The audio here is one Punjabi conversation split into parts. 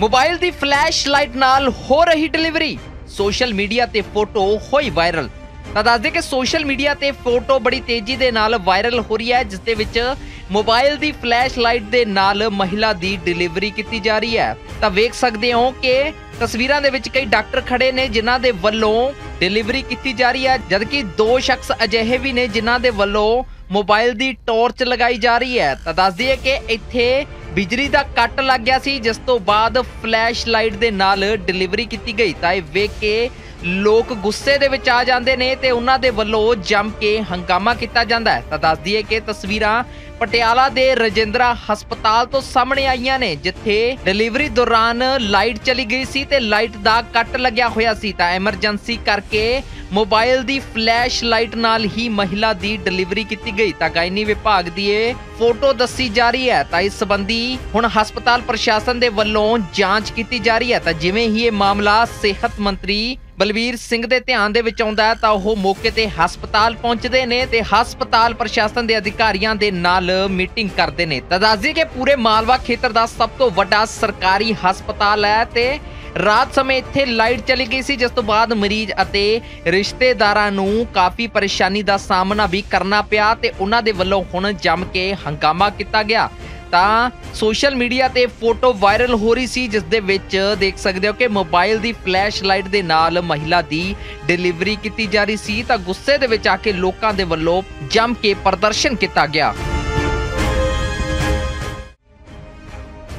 ਮੋਬਾਈਲ ਦੀ ਫਲੈਸ਼ ਲਾਈਟ ਨਾਲ ਹੋ ਰਹੀ ਡਿਲੀਵਰੀ। ਸੋਸ਼ਲ ਮੀਡੀਆ ਤੇ ਫੋਟੋ ਹੋਈ ਵਾਇਰਲ। ਤਾਂ ਦੱਸਦੇ ਕਿ ਸੋਸ਼ਲ ਮੀਡੀਆ ਤੇ ਫੋਟੋ ਬੜੀ ਤੇਜ਼ੀ ਦੇ ਨਾਲ ਵਾਇਰਲ ਹੋ ਰਹੀ ਹੈ, ਜਿਸ ਦੇ ਵਿੱਚ ਮੋਬਾਈਲ ਦੀ ਫਲੈਸ਼ ਲਾਈਟ ਦੇ ਨਾਲ ਮਹਿਲਾ ਦੀ ਡਿਲੀਵਰੀ ਕੀਤੀ ਜਾ ਰਹੀ ਹੈ। ਤਾਂ ਵੇਖ ਸਕਦੇ ਹੋ ਕਿ ਤਸਵੀਰਾਂ ਦੇ ਵਿੱਚ ਕਈ ਡਾਕਟਰ ਖੜੇ ਨੇ, ਜਿਨ੍ਹਾਂ ਦੇ ਵੱਲੋਂ ਡਿਲੀਵਰੀ ਕੀਤੀ ਜਾ ਰਹੀ ਹੈ, ਜਦਕਿ ਦੋ ਸ਼ਖਸ ਅਜਿਹੇ ਵੀ ਨੇ, ਜਿਨ੍ਹਾਂ ਦੇ ਵੱਲੋਂ ਮੋਬਾਈਲ ਦੀ ਟਾਰਚ ਲਗਾਈ ਜਾ ਰਹੀ ਹੈ। ਤਾਂ ਦੱਸ ਦਈਏ ਕਿ ਇੱਥੇ ਬਿਜਲੀ ਦਾ ਕੱਟ ਲੱਗ ਗਿਆ ਸੀ, ਜਿਸ ਤੋਂ ਬਾਅਦ ਫਲੈਸ਼ ਲਾਈਟ ਦੇ ਨਾਲ ਡਿਲੀਵਰੀ ਕੀਤੀ ਗਈ। ਤਾਂ ਇਹ ਵੇਖ ਕੇ ਲੋਕ ਗੁੱਸੇ ਦੇ ਵਿੱਚ ਆ ਜਾਂਦੇ ਨੇ ਤੇ ਉਹਨਾਂ ਦੇ ਵੱਲੋਂ ਜੰਮ ਕੇ ਹੰਗਾਮਾ ਕੀਤਾ ਜਾਂਦਾ ਹੈ। ਤਾਂ ਦੱਸ ਦਈਏ ਕਿ ਤਸਵੀਰਾਂ ਪਟਿਆਲਾ ਦੇ ਰਜਿੰਦਰਾ ਹਸਪਤਾਲ ਤੋਂ ਸਾਹਮਣੇ ਆਈਆਂ ਨੇ, ਜਿੱਥੇ ਡਿਲੀਵਰੀ ਦੌਰਾਨ ਲਾਈਟ ਚਲੀ ਗਈ ਸੀ ਤੇ ਲਾਈਟ ਦਾ ਕੱਟ ਲੱਗਿਆ ਹੋਇਆ ਸੀ। ਤਾਂ ਐਮਰਜੈਂਸੀ ਕਰਕੇ ਮੋਬਾਈਲ ਦੀ ਫਲੈਸ਼ ਲਾਈਟ ਨਾਲ ਹੀ ਮਹਿਲਾ ਦੀ ਡਿਲੀਵਰੀ ਕੀਤੀ ਗਈ। ਤਾਂ ਗਾਇਨੀ ਵਿਭਾਗ ਦੀ ਇਹ ਫੋਟੋ ਦੱਸੀ ਜਾ ਰਹੀ ਹੈ। ਤਾਂ ਇਸ ਸੰਬੰਧੀ ਹੁਣ ਹਸਪਤਾਲ ਪ੍ਰਸ਼ਾਸਨ ਦੇ ਵੱਲੋਂ ਜਾਂਚ ਕੀਤੀ ਜਾ ਰਹੀ ਹੈ। ਤਾਂ ਜਿਵੇਂ ਹੀ ਇਹ ਮਾਮਲਾ ਸਿਹਤ ਮੰਤਰੀ ਬਲਵੀਰ ਸਿੰਘ ਦੇ ਧਿਆਨ ਦੇ ਵਿੱਚ ਆਉਂਦਾ ਹੈ, ਤਾਂ ਉਹ ਮੌਕੇ ਤੇ ਹਸਪਤਾਲ ਪਹੁੰਚਦੇ ਨੇ ਤੇ ਹਸਪਤਾਲ ਪ੍ਰਸ਼ਾਸਨ ਦੇ ਅਧਿਕਾਰੀਆਂ ਦੇ ਨਾਲ ਮੀਟਿੰਗ ਕਰਦੇ ਨੇ। ਤਾਂ ਦੱਸ ਕਿ ਪੂਰੇ ਮਾਲਵਾ ਖੇਤਰ ਦਾ ਸਭ ਤੋਂ ਵੱਡਾ ਸਰਕਾਰੀ ਹਸਪਤਾਲ ਹੈ ਤੇ ਰਾਤ ਸਮੇਂ ਇੱਥੇ ਲਾਈਟ ਚਲੀ ਗਈ ਸੀ, ਜਿਸ ਤੋਂ ਬਾਅਦ ਮਰੀਜ਼ ਅਤੇ ਰਿਸ਼ਤੇਦਾਰਾਂ ਨੂੰ ਕਾਫੀ ਪਰੇਸ਼ਾਨੀ ਦਾ ਸਾਹਮਣਾ ਵੀ ਕਰਨਾ ਪਿਆ ਤੇ ਉਹਨਾਂ ਦੇ ਵੱਲੋਂ ਹੁਣ ਜੰਮ ਕੇ ਹੰਗਾਮਾ ਕੀਤਾ ਗਿਆ। ਤਾਂ ਸੋਸ਼ਲ ਮੀਡੀਆ ਤੇ ਫੋਟੋ ਵਾਇਰਲ ਹੋ ਰਹੀ ਸੀ, ਜਿਸ ਦੇ ਵਿੱਚ ਦੇਖ ਸਕਦੇ ਹੋ ਕਿ ਮੋਬਾਈਲ ਦੀ ਫਲੈਸ਼ ਲਾਈਟ ਦੇ ਨਾਲ ਮਹਿਲਾ ਦੀ ਡਿਲੀਵਰੀ ਕੀਤੀ ਜਾ ਰਹੀ ਸੀ। ਤਾਂ ਗੁੱਸੇ ਦੇ ਵਿੱਚ ਆ ਕੇ ਲੋਕਾਂ ਦੇ ਵੱਲੋਂ ਜੰਮ ਕੇ ਪ੍ਰਦਰਸ਼ਨ ਕੀਤਾ ਗਿਆ।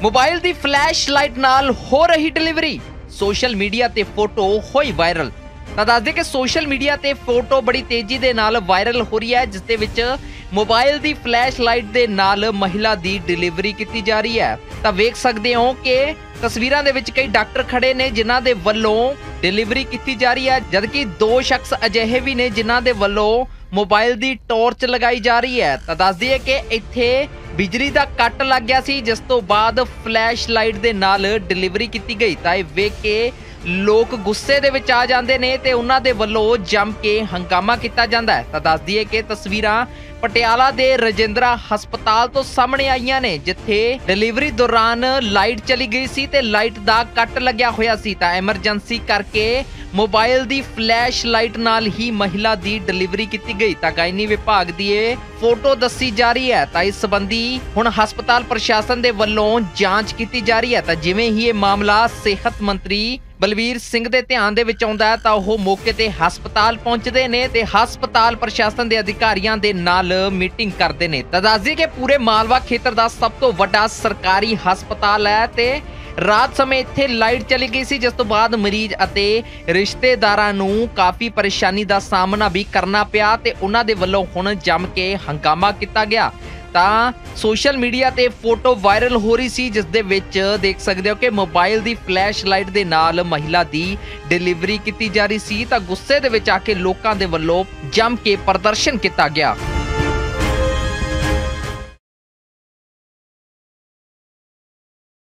ਮੋਬਾਈਲ ਦੀ ਫਲੈਸ਼ ਲਾਈਟ ਨਾਲ ਹੋ ਰਹੀ ਡਿਲੀਵਰੀ। ਸੋਸ਼ਲ ਮੀਡੀਆ ਤੇ ਫੋਟੋ ਹੋਈ ਵਾਇਰਲ। ਤਾਂ ਦੱਸਦੇ ਕਿ ਸੋਸ਼ਲ ਮੀਡੀਆ ਤੇ ਫੋਟੋ ਬੜੀ ਤੇਜ਼ੀ ਦੇ ਨਾਲ ਵਾਇਰਲ ਹੋ ਰਹੀ ਹੈ, ਜਿਸ ਦੇ ਵਿੱਚ ਮੋਬਾਈਲ ਦੀ ਫਲੈਸ਼ ਲਾਈਟ ਦੇ ਨਾਲ ਮਹਿਲਾ ਦੀ ਡਿਲੀਵਰੀ ਕੀਤੀ ਜਾ ਰਹੀ ਹੈ। ਤਾਂ ਵੇਖ ਸਕਦੇ ਹੋ ਕਿ ਤਸਵੀਰਾਂ ਦੇ ਵਿੱਚ ਕਈ ਡਾਕਟਰ ਖੜੇ ਨੇ, ਜਿਨ੍ਹਾਂ ਦੇ ਵੱਲੋਂ ਡਿਲੀਵਰੀ ਕੀਤੀ ਜਾ ਰਹੀ ਹੈ, ਜਦਕਿ ਦੋ ਸ਼ਖਸ ਅਜਿਹੇ ਵੀ ਨੇ, ਜਿਨ੍ਹਾਂ ਦੇ ਵੱਲੋਂ ਮੋਬਾਈਲ ਦੀ ਟਾਰਚ ਲਗਾਈ ਜਾ ਰਹੀ ਹੈ। ਤਾਂ ਦੱਸ ਦਈਏ ਕਿ ਇੱਥੇ ਬਿਜਲੀ ਦਾ ਕੱਟ ਲੱਗ ਗਿਆ ਸੀ, ਜਿਸ ਤੋਂ ਬਾਅਦ ਫਲੈਸ਼ ਲਾਈਟ ਦੇ ਨਾਲ ਡਿਲੀਵਰੀ ਕੀਤੀ ਗਈ। ਤਾਂ ਇਹ ਵੇਖ ਕੇ ਲੋਕ ਗੁੱਸੇ ਦੇ ਵਿੱਚ ਆ ਜਾਂਦੇ ਨੇ ਤੇ ਉਹਨਾਂ ਦੇ ਵੱਲੋਂ ਜੰਮ ਕੇ ਹੰਗਾਮਾ ਕੀਤਾ ਜਾਂਦਾ ਹੈ। ਤਾਂ ਦੱਸ ਦਈਏ ਕਿ ਤਸਵੀਰਾਂ ਪਟਿਆਲਾ ਦੇ ਰਜਿੰਦਰਾ ਹਸਪਤਾਲ ਤੋਂ ਸਾਹਮਣੇ ਆਈਆਂ ਨੇ, ਜਿੱਥੇ ਡਿਲੀਵਰੀ ਦੌਰਾਨ ਲਾਈਟ ਚਲੀ ਗਈ ਸੀ ਤੇ ਲਾਈਟ ਦਾ ਕੱਟ ਲੱਗਿਆ ਹੋਇਆ ਸੀ। ਤਾਂ ਐਮਰਜੈਂਸੀ ਕਰਕੇ ਮੋਬਾਈਲ ਦੀ ਫਲੈਸ਼ ਲਾਈਟ ਨਾਲ ਹੀ ਮਹਿਲਾ ਦੀ ਡਿਲੀਵਰੀ ਕੀਤੀ ਗਈ। ਤਾਂ ਗਾਇਨੀ ਵਿਭਾਗ ਦੀ ਇਹ ਫੋਟੋ ਦੱਸੀ ਜਾ ਰਹੀ ਹੈ। ਤਾਂ ਇਸ ਸੰਬੰਧੀ ਹੁਣ ਹਸਪਤਾਲ ਪ੍ਰਸ਼ਾਸਨ ਦੇ ਵੱਲੋਂ ਜਾਂਚ ਕੀਤੀ ਜਾ ਰਹੀ ਹੈ। ਤਾਂ ਜਿਵੇਂ ਹੀ ਇਹ ਮਾਮਲਾ ਸਿਹਤ ਮੰਤਰੀ ਬਲਵੀਰ ਸਿੰਘ ਦੇ ਧਿਆਨ ਦੇ ਵਿੱਚ ਆਉਂਦਾ ਤਾਂ ਉਹ ਮੌਕੇ ਤੇ ਹਸਪਤਾਲ ਪਹੁੰਚਦੇ ਨੇ ਤੇ ਹਸਪਤਾਲ ਪ੍ਰਸ਼ਾਸਨ ਦੇ ਅਧਿਕਾਰੀਆਂ ਦੇ ਨਾਲ ਮੀਟਿੰਗ ਕਰਦੇ ਨੇ। ਤਾਂ ਦੱਸ ਕਿ ਪੂਰੇ ਮਾਲਵਾ ਖੇਤਰ ਦਾ ਸਭ ਤੋਂ ਵੱਡਾ ਸਰਕਾਰੀ ਹਸਪਤਾਲ ਹੈ ਤੇ ਰਾਤ ਸਮੇਂ ਇੱਥੇ ਲਾਈਟ ਚਲੀ ਗਈ ਸੀ, ਜਿਸ ਤੋਂ ਬਾਅਦ ਮਰੀਜ਼ ਅਤੇ ਰਿਸ਼ਤੇਦਾਰਾਂ ਨੂੰ ਕਾਫੀ ਪਰੇਸ਼ਾਨੀ ਦਾ ਸਾਹਮਣਾ ਵੀ ਕਰਨਾ ਪਿਆ ਤੇ ਉਹਨਾਂ ਦੇ ਵੱਲੋਂ ਹੁਣ ਜੰਮ ਕੇ ਹੰਗਾਮਾ ਕੀਤਾ ਗਿਆ। ਤਾਂ ਸੋਸ਼ਲ ਮੀਡੀਆ ਤੇ ਫੋਟੋ ਵਾਇਰਲ ਹੋ ਰਹੀ ਸੀ, ਜਿਸ ਦੇ ਵਿੱਚ ਦੇਖ ਸਕਦੇ ਹੋ ਕਿ ਮੋਬਾਈਲ ਦੀ ਫਲੈਸ਼ ਲਾਈਟ ਦੇ ਨਾਲ ਮਹਿਲਾ ਦੀ ਡਿਲੀਵਰੀ ਕੀਤੀ ਜਾ ਰਹੀ ਸੀ। ਤਾਂ ਗੁੱਸੇ ਦੇ ਵਿੱਚ ਆ ਕੇ ਲੋਕਾਂ ਦੇ ਵੱਲੋਂ ਜੰਮ ਕੇ ਪ੍ਰਦਰਸ਼ਨ ਕੀਤਾ ਗਿਆ।